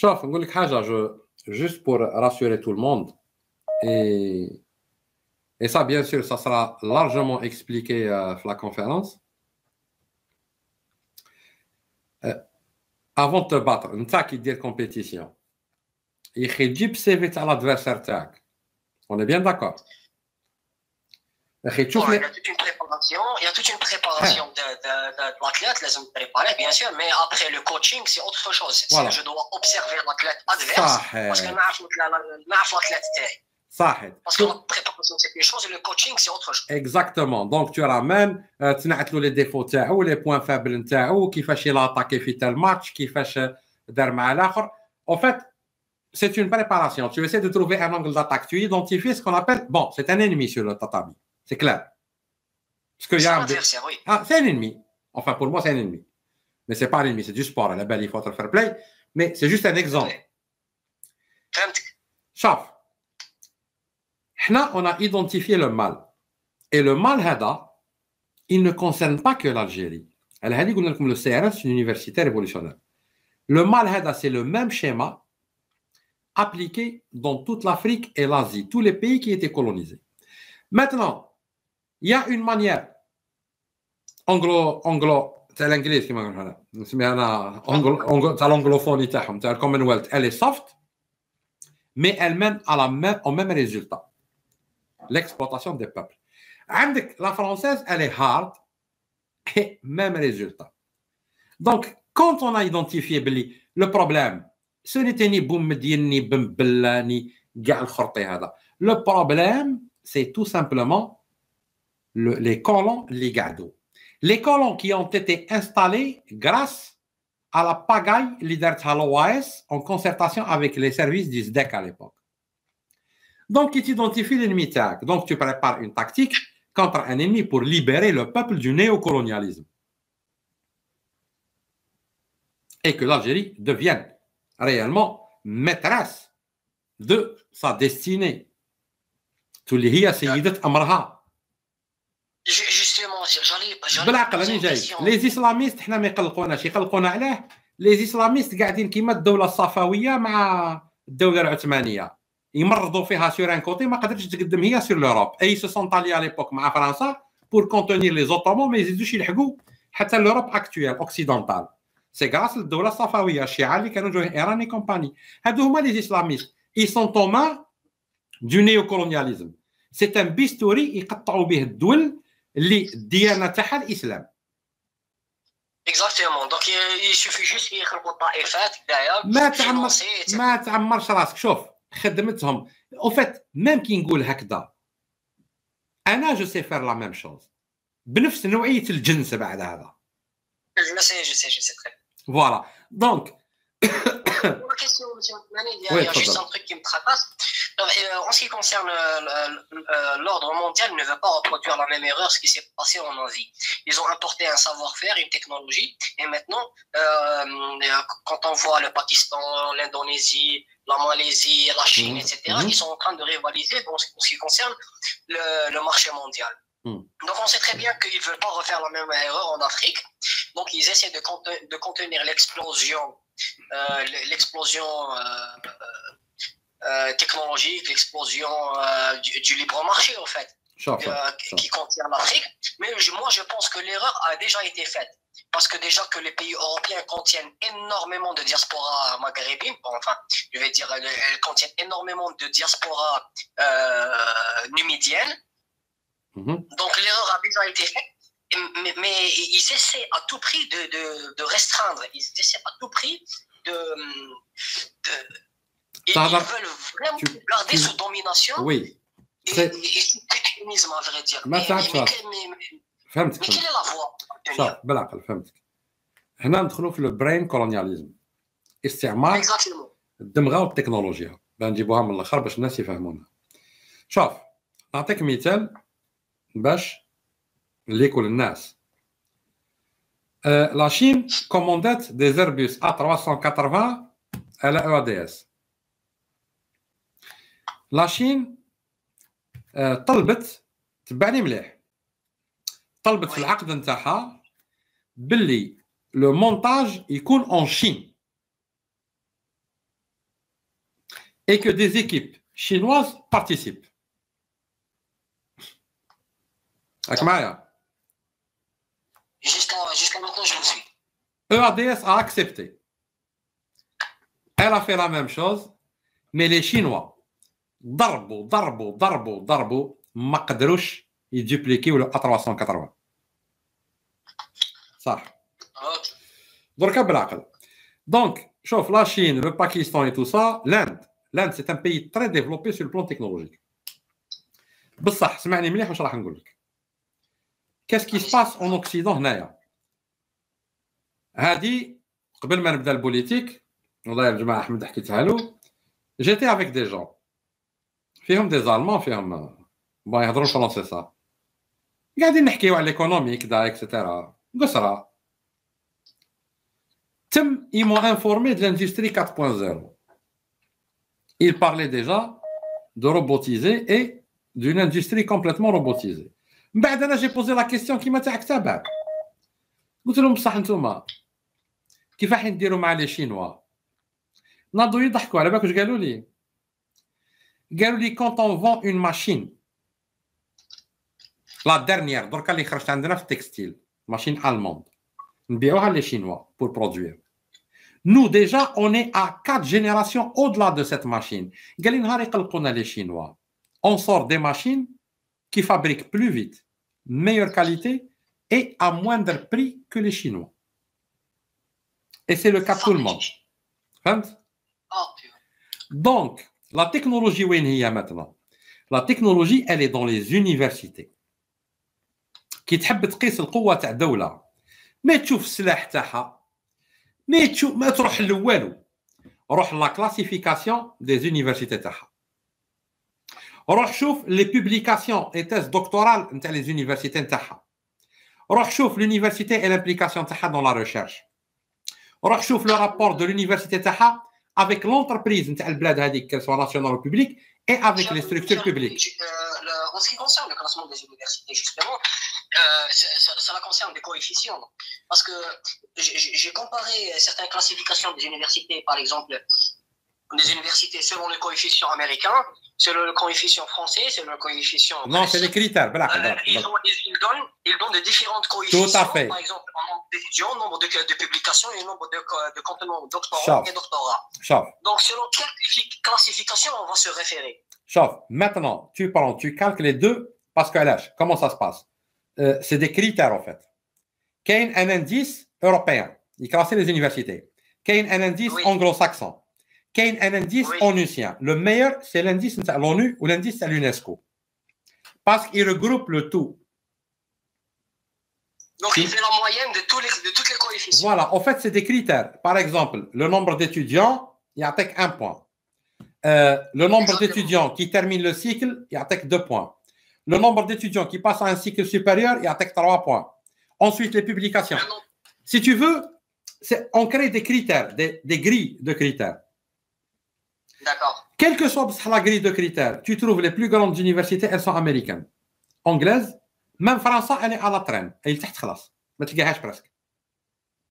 شوف نقول لك حاجه جو juste pour rassurer tout le monde et et ça bien sûr ça sera largement expliqué euh, dans la conférence euh, avant de te battre انت qui dire compétition يخي تجيب سي تاع l'adversaire تاعك on est bien d'accord يخي تشوف il y a toute une préparation il y a toute une préparation de, de, de, de l'athlète لازم préparer bien sûr mais après le coaching c'est autre chose voilà. je dois observer l'athlète adverse صحيح. parce que نعرف نعرف l'athlète تاعي صحيح parce que la préparation c'est une chose et le coaching c'est autre chose exactement donc tu ramènes تنعت له لي ديفو تاعو لي بوين فابل نتاعو كيفاش يلاطاكي في تال ماتش كيفاش دار مع الاخر en fait c'est une préparation. Tu essaies de trouver un angle d'attaque. Tu identifies ce qu'on appelle. Bon, c'est un ennemi sur le tatami. C'est clair. Parce que adversaire, oui. Ah, c'est un ennemi. Enfin, pour moi, c'est un ennemi. Mais c'est pas un ennemi, c'est du sport. La belle, il faut être fair play. Mais c'est juste un exemple. Chaf. on a identifié le mal. Et le mal, hada, il ne concerne pas que l'Algérie. Elle a dit que le CRS, c'est une université révolutionnaire. Le mal, hada, c'est le même schéma appliqué dans toute l'Afrique et l'Asie, tous les pays qui étaient colonisés. Maintenant, il y a une manière anglo anglo c'est l'anglais qui m'a c'est l'anglophonie le Commonwealth. Elle est soft mais elle mène à la même au même résultat. L'exploitation des peuples. La française elle est hard et même résultat. Donc quand on a identifié le problème ce n'était ni Boumedine, ni Bimbella, ni Le problème, c'est tout simplement le, les colons, les gardos. Les colons qui ont été installés grâce à la pagaille leader l'OAS en concertation avec les services du SDEC à l'époque. Donc, tu identifies l'ennemi TAC. Donc, tu prépares une tactique contre un ennemi pour libérer le peuple du néocolonialisme. Et que l'Algérie devienne réellement maîtresse de sa destinée. بالعقل راني جاي. لي اسلاميست حنا ما يقلقوناش يقلقونا علاه. لي اسلاميست قاعدين كيما الدولة الصفويه مع الدولة العثمانية. يمرضوا فيها سور ان كوتي ما قدرتش تقدم هي سور لوروب أي سو سون طالي على ليبوك مع فرنسا بور كونتونير لي زوتومون ما يزيدوش يلحقوا حتى لوروب اكتويل اوكسيدونتال سي غراس للدوله الصفويه الشيعة اللي كانوا جوه ايران كومباني هادو هما لي اسلاميست اي سون توما دو نيو كولونياليزم سي ان بيستوري يقطعوا به الدول اللي الديانه تاعها الإسلام. اكزاكتومون دونك يشوفي جوست يخربوا الطائفات ما تعمر ما تعمرش راسك. شوف خدمتهم. أو فيت ميم كي نقول هكذا أنا جو سي فير لا ميم شوز بنفس نوعية الجنس بعد هذا. جو سي جو سي جو سي تري Voilà. Donc. Une question, monsieur il y a, juste un Euh, en ce qui concerne l'ordre mondial, ne veut pas reproduire la même erreur, ce qui s'est passé en Asie. Ils ont importé un savoir-faire, une technologie, et maintenant, euh, quand on voit le Pakistan, l'Indonésie, la Malaisie, la Chine, mmh. etc., mmh. ils sont en train de rivaliser en ce qui concerne le, le marché mondial. Hmm. Donc on sait très bien qu'ils ne veulent pas refaire la même erreur en Afrique. Donc ils essaient de, de contenir l'explosion, euh, l'explosion euh, euh, technologique, l'explosion du, libre marché en fait, qui contient l'Afrique. Mais moi je pense que l'erreur a déjà été faite. Parce que déjà que les pays européens contiennent énormément de diaspora maghrébine, enfin, je vais dire, elles contiennent énormément de diaspora numidienne, Mhm. Donc l'erreur a déjà été faite, mais, mais, ils essaient à tout prix de, de, de, restreindre, ils essaient à tout prix de... de ils, ils veulent vraiment tu, garder tu, sous domination oui. et, et, sous préconisme, à vrai dire. Mais, mais, mais, mais, فهمتك quelle est la voie صح بالعقل فهمتك هنا ندخلوا في البرين كولونياليزم استعمار الدمغه والتكنولوجيا نجيبوها من الاخر باش الناس يفهمونا شوف نعطيك مثال باش نليكو للناس لا شين كوموندات دي زيربيس ا 380 على او دي اس لا شين طلبت تبعني مليح طلبت في العقد نتاعها باللي لو مونتاج يكون اون شين et que des équipes chinoises participent. Jusqu'à maintenant, je vous suis. EADS a accepté. Elle a fait la même chose, mais les Chinois, Darbo, darbo, darbo, darbo, ما قدروش يدوبليكيو ا 380 صح. دركا بالعقل. دونك شوف لا شين لو باكستان إي تو سا لاند. لاند سي ان بيي تري ديفلوبي سور البلان تكنولوجيك بصح سمعني مليح واش راح نقول لك. كاس كي سباس اون اوكسيدون هنايا؟ هادي قبل ما نبدأ البوليتيك والله يا جماعة أحمد حكيتها له جيتي افيك دي جون فيهم دي زالمون فيهم بون يهضروا فرونسي قاعدين نحكيو على ليكونومي كدا اكسيتيرا قصرى تم m'ont informé de l'industrie 4.0 il parlait déjà de robotiser et d'une industrie complètement robotisée. بعد أنا جي بوزي لا كيستيون كيما تاعك تابع قلت لهم بصح انتوما كيفاش نديروا مع لي شينوا؟ ناضوا يضحكوا على بالك واش قالوا لي؟ quand on vend une machine, la dernière, donc elle est textile, machine allemande, les Chinois pour produire. Nous, déjà, on est à quatre générations au-delà de cette machine. les Chinois. On sort des machines qui fabriquent plus vite, meilleure qualité et à moindre prix que les Chinois. Et c'est le cas de tout le monde. Hein oh, donc, la technologie, où est maintenant La technologie, elle est dans les universités. كي تحب تقيس القوه تاع دوله ما تشوف السلاح تاعها ما تشوف ما تروح لوالو روح لا كلاسيفيكاسيون دي زونيفرسيتي تاعها روح شوف لي بوبليكاسيون اي تيست دكتورال نتاع لي زونيفرسيتي نتاعها روح شوف l'université et l'implication تاعها dans la recherche روح شوف لو رابور دو l'université تاعها avec l'entreprise نتاع البلاد هذيك qu'elle soit nationale ou publique et avec les structures publiques. En ce qui concerne le classement des universités, justement, euh, cela concerne des coefficients. Parce que j'ai comparé certaines classifications des universités, par exemple, des universités selon le coefficient américain, selon le coefficient français, selon le coefficient. Non, c'est les critères. Euh, ils, donnent, ils, donnent, de différentes coefficients. Tout à fait. Par exemple, le nombre d'étudiants, nombre de, de, publications et nombre de, de contenants doctorants et doctorats. Donc, selon quelle classification on va se référer? Maintenant, tu, prends, tu calques les deux parce que là, comment ça se passe? Euh, C'est des critères en fait. Qu'il un indice européen, il classe les universités. Qu'il un indice anglo-saxon. Qu'il un indice onusien. Le meilleur, c'est l'indice de l'ONU ou l'indice de l'UNESCO. Parce qu'il regroupe le tout. Donc, fait la moyenne de, tous les, de toutes les coefficients. Voilà, en fait, c'est des critères. Par exemple, le nombre d'étudiants, il y a un point. Euh, le nombre d'étudiants qui terminent le cycle, il y a deux points. Le nombre d'étudiants qui passent à un cycle supérieur, il y a trois points. Ensuite, les publications. Si tu veux, on crée des critères, des, grilles de critères. D'accord. Quelle que soit la grille de critères, tu trouves les plus grandes universités, elles sont américaines. Anglaises, même français, elle est à la traîne. Elle est presque.